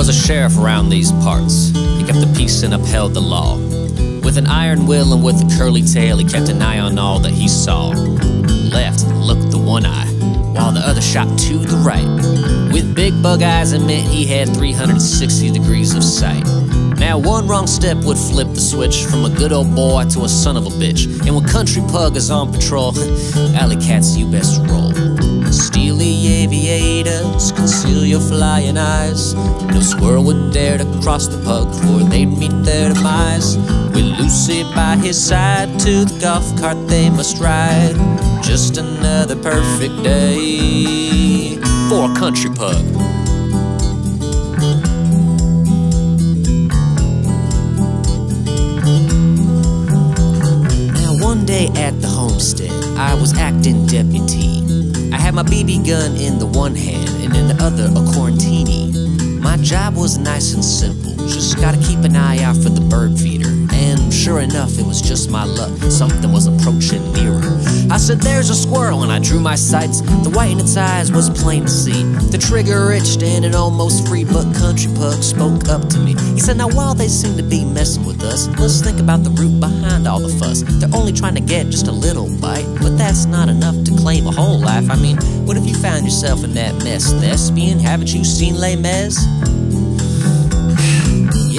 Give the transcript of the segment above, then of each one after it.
was a sheriff around these parts. He kept the peace and upheld the law. With an iron will and with a curly tail, he kept an eye on all that he saw. Left looked the one eye, while the other shot to the right. With big bug eyes, it meant he had 360 degrees of sight. Now, one wrong step would flip the switch from a good old boy to a son of a bitch. And when Country Pug is on patrol, alley cats, you best roll. Your flying eyes. No squirrel would dare to cross the pug, for they'd meet their demise. With Lucy by his side, to the golf cart they must ride. Just another perfect day for a country pug. Now, one day at the homestead, I was acting deputy. Had my BB gun in the one hand and in the other a quarantini. My job was nice and simple, just gotta keep an eye out for the bird feeder. And sure enough, it was just my luck, something was approaching nearer. I said, There's a squirrel, and I drew my sights. The white in its eyes was plain to see. The trigger itched and it almost free, but Country Pug spoke up to me. He said, Now, while they seem to be messing with us, let's think about the root behind all the fuss. They're only trying to get just a little bite, but that's not enough to claim a whole life. I mean, what if you found yourself in that mess? Thespian, haven't you seen Les Mis?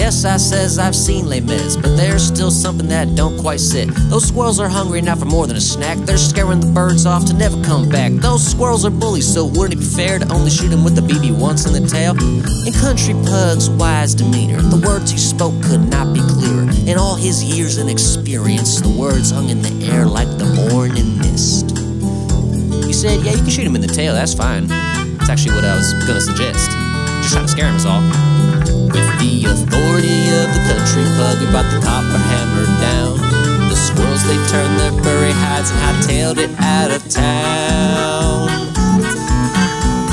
Yes, I says I've seen Les Mis, but there's still something that don't quite sit. Those squirrels are hungry not for more than a snack. They're scaring the birds off to never come back. Those squirrels are bullies, so wouldn't it be fair to only shoot them with the BB once in the tail? In Country Pug's wise demeanor, the words he spoke could not be clearer. In all his years and experience, the words hung in the air like the morning mist. He said, Yeah, you can shoot him in the tail, that's fine. That's actually what I was gonna suggest. Just trying to scare him is all. With the authority of the country pug, we brought the copper hammer down. The squirrels, they turned their furry hides and hightailed it out of town.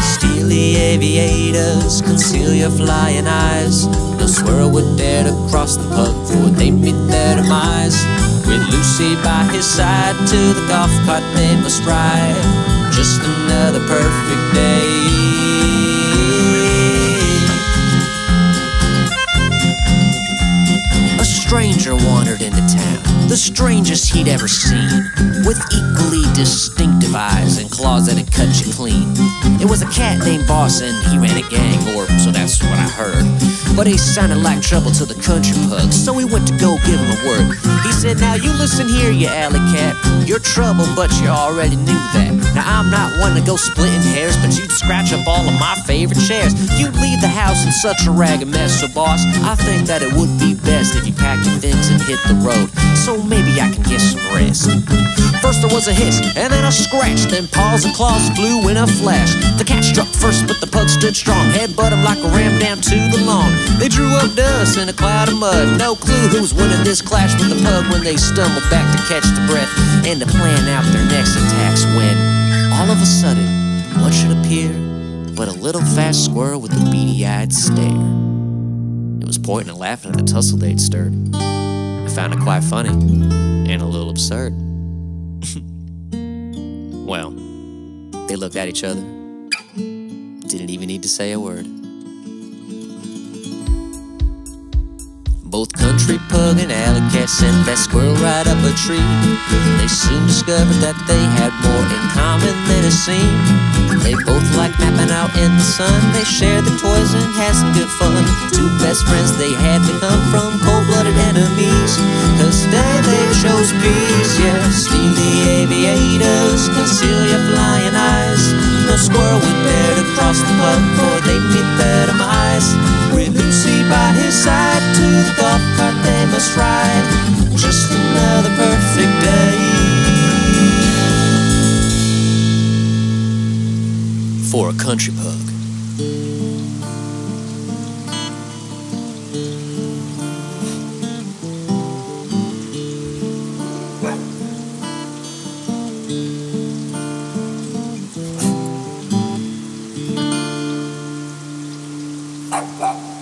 Steely aviators, conceal your flying eyes. No squirrel would dare to cross the pug, for they meet their demise. With Lucy by his side, to the golf cart they must ride. Just another perfect day. The strangest he'd ever seen, with equally distinctive eyes and claws that had cut you clean. It was a cat named Boss, and he ran a gang, or so that's what I heard. But he sounded like trouble to the country pug, so we went to go give him a word. He said, Now you listen here, you alley cat. You're trouble, but you already knew that. Now I'm not one to go splitting hairs, but you'd scratch up all of my favorite chairs. You'd leave the house in such a ragged mess, so boss, I think that it would be if you packed your things and hit the road. So maybe I can get some rest. First there was a hiss, and then a scratch, then paws and claws flew in a flash. The cat struck first, but the pug stood strong, headbutt him like a ram down to the lawn. They drew up dust in a cloud of mud. No clue who was winning this clash with the pug when they stumbled back to catch the breath and to plan out their next attacks. When all of a sudden, what should appear but a little fast squirrel with a beady-eyed stare? Pointing and laughing at the tussle they'd stirred. I found it quite funny and a little absurd. well, they looked at each other, didn't even need to say a word. Both country pug and alley cat sent that squirrel right up a tree. They soon discovered that they had more in common than it seemed. They both liked napping out in the sun. They shared the toys and had some good fun. Two best friends they had become from cold-blooded enemies. Cause today they chose peace, yeah. Steal the aviators, conceal your flying eyes. No squirrel would dare to cross the pub, for they meet their demise. For a country pug. Bye.